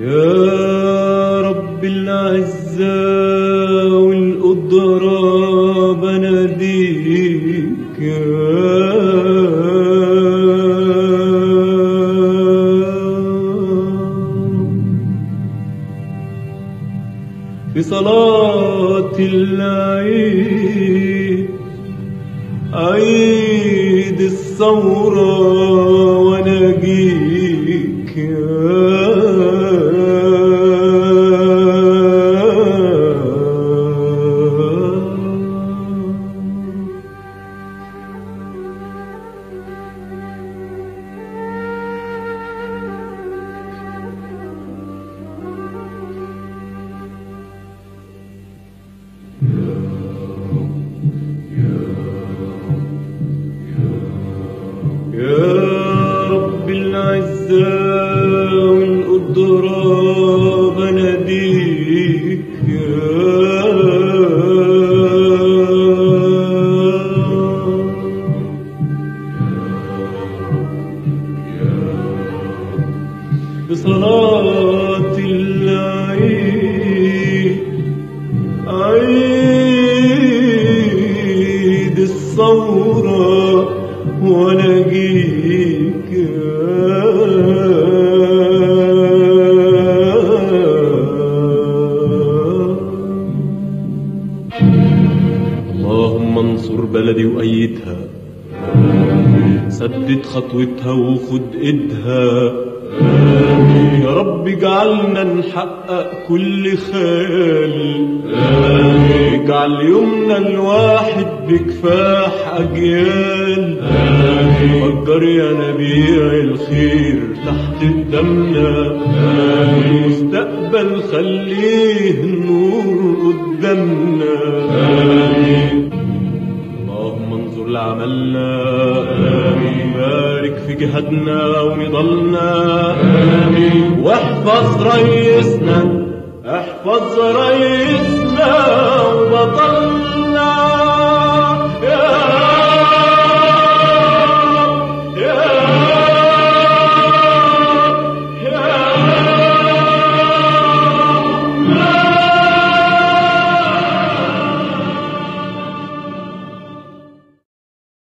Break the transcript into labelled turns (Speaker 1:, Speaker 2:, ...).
Speaker 1: يا رب العزة والقدرة بناديك. في صلاة العيد عيد الثورة ونجيك العزة والقدرة بناديك بصلاة العيد عيد الثورة ونجيك. اللهم انصر بلدي وأيدها. سدد خطوتها وخد إيدها. يا رب اجعلنا نحقق كل خيال اجعل يومنا الواحد بكفاح أجيال. فكر يا نبيع الخير تحت قدامنا المستقبل خليه النور قدامنا. اللهم انظر لعملنا. بارك في جهادنا ونضلنا آمين واحفظ رئيسنا. احفظ رئيسنا.